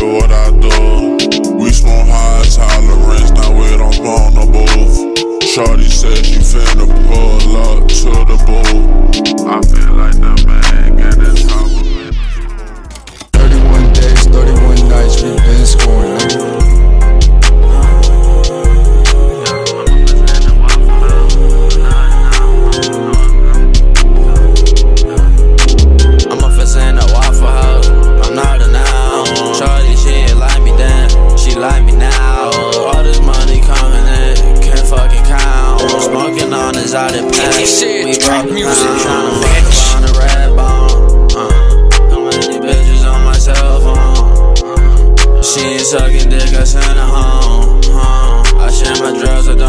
do what I do. niggas out of past. We drop music, tryna a how uh, many bitches on my cell phone? Uh, she ain't sucking dick, I sent her home. home. I share my drugs with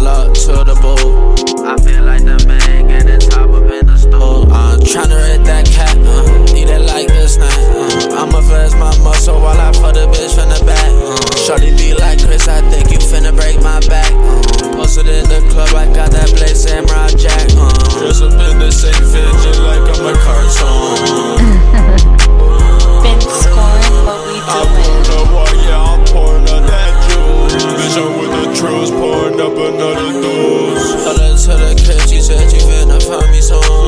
luck to the boat, I feel like the man getting top up in the stool. I'm uh, tryna red that cat, uh, eat it like a snack. Uh, I'ma flex my muscle while I fuck the bitch from the back. Uh, Shorty be like Chris, I think you finna break so